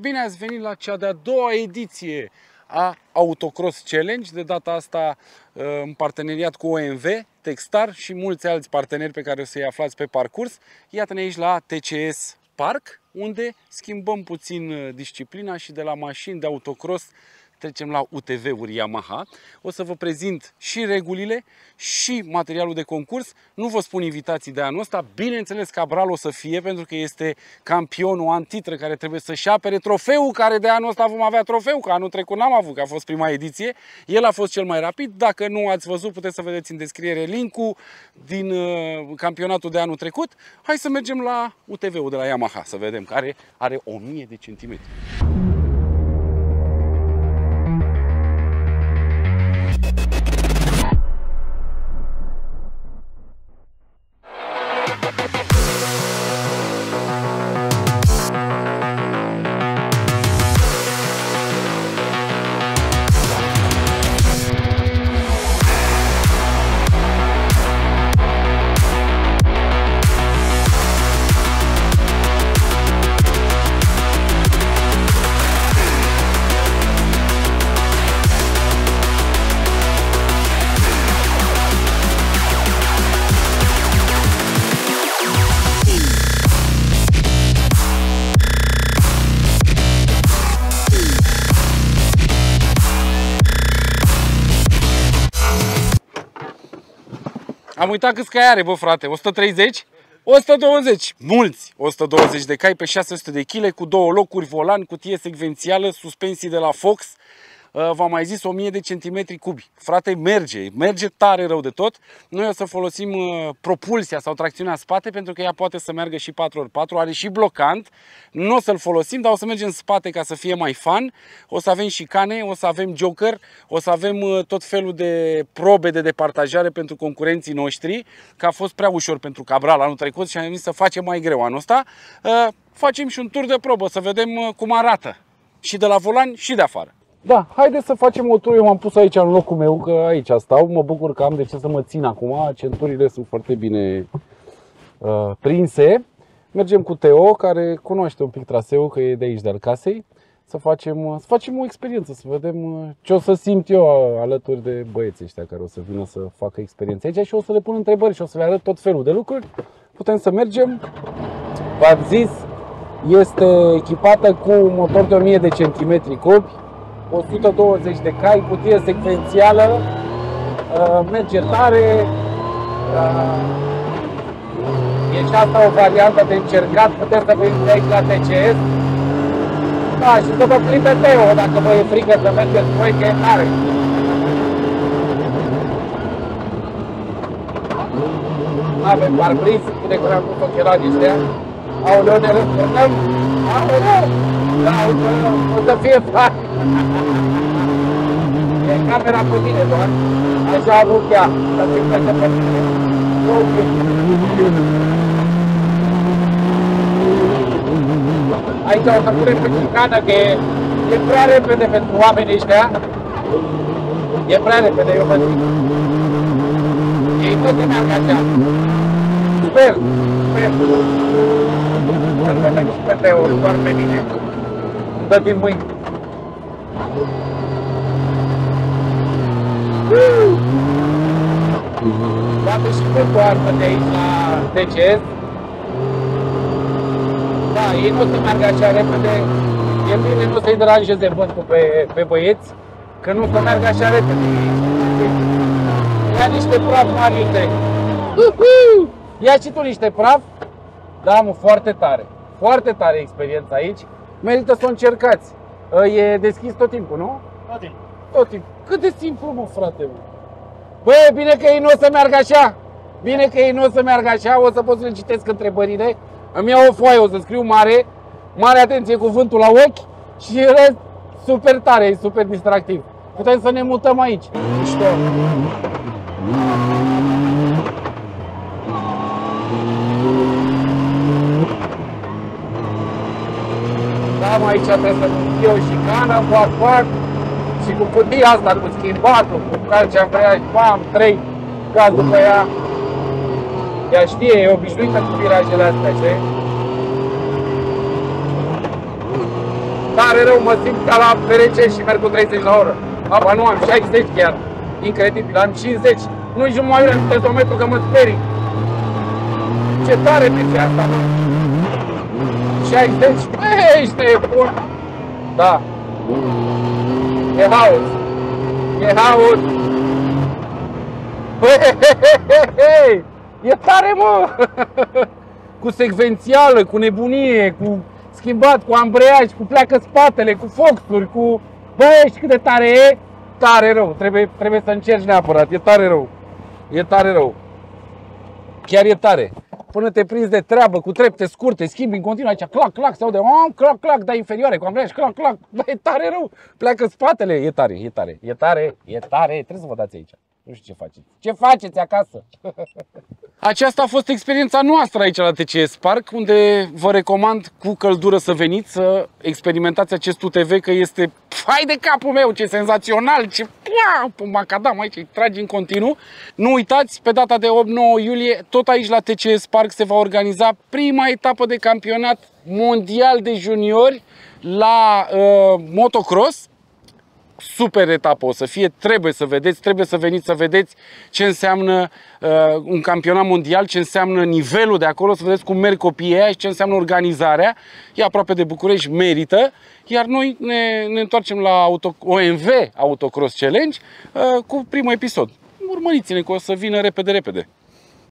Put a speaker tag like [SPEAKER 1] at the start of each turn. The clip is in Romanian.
[SPEAKER 1] Bine ați venit la cea de-a doua ediție a Autocross Challenge, de data asta uh, în parteneriat cu OMV, Textar și mulți alți parteneri pe care o să-i aflați pe parcurs. Iată-ne aici la TCS Park, unde schimbăm puțin uh, disciplina și de la mașini de autocross trecem la UTV-uri Yamaha. O să vă prezint și regulile și materialul de concurs. Nu vă spun invitații de anul ăsta. Bineînțeles Cabral o să fie pentru că este campionul antitră care trebuie să-și apere trofeul care de anul ăsta vom avea trofeu, că anul trecut n-am avut, că a fost prima ediție. El a fost cel mai rapid. Dacă nu ați văzut, puteți să vedeți în descriere linkul din uh, campionatul de anul trecut. Hai să mergem la UTV-ul de la Yamaha, să vedem, care are 1000 de centimetri. Am uitat câți cai are, bă, frate. 130? 120, mulți, 120 de cai pe 600 de kg cu două locuri, volan, cutie secvențială, suspensii de la Fox, Uh, v-am mai zis 1000 de centimetri cubi. Frate, merge, merge tare rău de tot. Noi o să folosim uh, propulsia sau tracțiunea spate pentru că ea poate să meargă și 4x4, are și blocant. Nu o să-l folosim, dar o să mergem în spate ca să fie mai fan. O să avem și cane, o să avem joker, o să avem uh, tot felul de probe de departajare pentru concurenții noștri, că a fost prea ușor pentru Cabral anul trecut și am zis să facem mai greu anul ăsta. Facem și un tur de probă să vedem cum arată și de la volan și de afară. Da, haideți să facem o tură. Eu m-am pus aici în locul meu, că aici stau. Mă bucur că am de ce să mă țin acum. Centurile sunt foarte bine uh, prinse. Mergem cu Teo, care cunoaște un pic traseul, că e de aici, de al casei. Să facem, să facem o experiență, să vedem uh, ce o să simt eu alături de băieții ăștia care o să vină să facă experiență aici și o să le pun întrebări și o să le arăt tot felul de lucruri. Putem să mergem. V-am zis, este echipată cu un motor de 1000 de centimetri cubi, 120 de cai, cutie secvențială, uh, merge tare. Uh, e și asta o variantă de încercat, puteți să veniți aici la TCS. Da, și să vă plimbe Teo, dacă vă e frică să mergeți voi, că e tare. Avem parbriz, de când am pus ochelarii ăștia. Aoleu, ne răspundem. Aoleu! Da, o să fie fain. E camera pe tine doar. Așa a vrut ea. Să fii pe tine. Aici o să punem pe chicană că e, e prea repede pentru oamenii ăștia. E prea repede, eu vă zic. Ei tot se meargă așa. Sper, sper. Să vedem și pe Teo, doar pe mine. Dă din mâini. Poate și pe poartă de aici la TCS. Da, ei nu o să meargă așa repede. E bine nu să-i deranjeze vântul pe, pe băieți, că nu o să meargă așa repede. Ia niște praf mari de. Ia și tu niște praf. Da, mă, foarte tare. Foarte tare experiența aici. Merită să o încercați. E deschis tot timpul, nu?
[SPEAKER 2] Tot timpul.
[SPEAKER 1] Tot timpul. Cât de simplu, mă, frate, mă. Băi, bine că ei nu o să meargă așa. Bine că ei nu o să meargă așa. O să pot să le citesc întrebările. Îmi iau o foaie, o să scriu mare. Mare atenție, cuvântul la ochi. Și rest, super tare, e super distractiv. Putem să ne mutăm aici. Mișto. Da, aici trebuie să eu și cană, fac, fac și cu cutia asta, cu schimbatul, cu calcea vrea, bam, trei caz după ea. Ea știe, e obișnuită cu virajele astea, ce? tare rău, mă simt ca la PRC și merg cu 30 la oră. Aba, nu am 60 chiar. Incredibil, am 50. Nu-i jumătate în tensometru că mă sperii. Ce tare merge asta, mă. 60, băi, ești nebun. Da. E haos. E haos. Hei, hei, hei, hei. E tare, mă! cu secvențială, cu nebunie, cu schimbat, cu ambreiaj, cu pleacă spatele, cu foxuri, cu... Bă, ești cât de tare e? Tare rău, trebuie, trebuie să încerci neapărat, e tare rău. E tare rău. Chiar e tare. Până te prinzi de treabă, cu trepte scurte, schimbi în continuu aici, clac, clac, se aude, oh, clac, clac, dar inferioare, cu ambreiaj, clac, clac, bă, e tare rău. Pleacă spatele, e tare, e tare, e tare, e tare, trebuie să vă dați aici. Nu știu ce faceți. Ce faceți acasă? Aceasta a fost experiența noastră aici la TCS Park, unde vă recomand cu căldură să veniți să experimentați acest UTV, că este fai de capul meu, ce senzațional, ce macadam aici, îi tragi în continuu. Nu uitați, pe data de 8-9 iulie, tot aici la TCS Park se va organiza prima etapă de campionat mondial de juniori la uh, motocross super etapă o să fie, trebuie să vedeți, trebuie să veniți să vedeți ce înseamnă uh, un campionat mondial, ce înseamnă nivelul de acolo, să vedeți cum merg copiii aia și ce înseamnă organizarea. E aproape de București, merită. Iar noi ne, ne întoarcem la auto, OMV Autocross Challenge uh, cu primul episod. Urmăriți-ne că o să vină repede, repede.